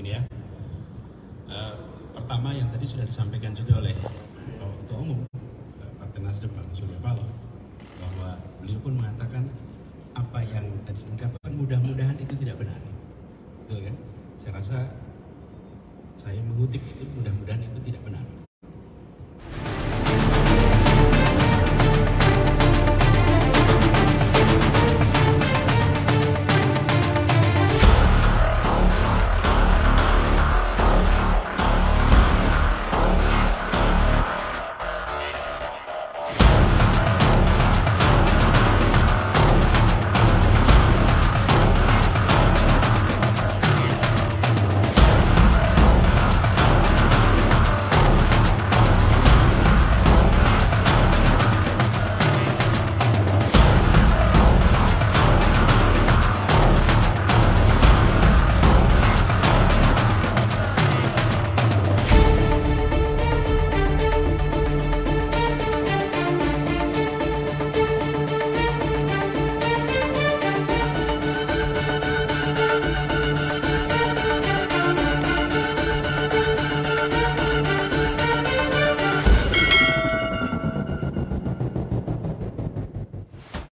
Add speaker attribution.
Speaker 1: ini ya. Uh, pertama yang tadi sudah disampaikan juga oleh uh, Ketua Umum eh, Partai Nasdem Pak Surya Paloh bahwa beliau pun mengatakan apa yang tadi ungkapkan mudah-mudahan itu tidak benar, betul kan? Saya rasa saya mengutip itu mudah-mudahan itu tidak benar.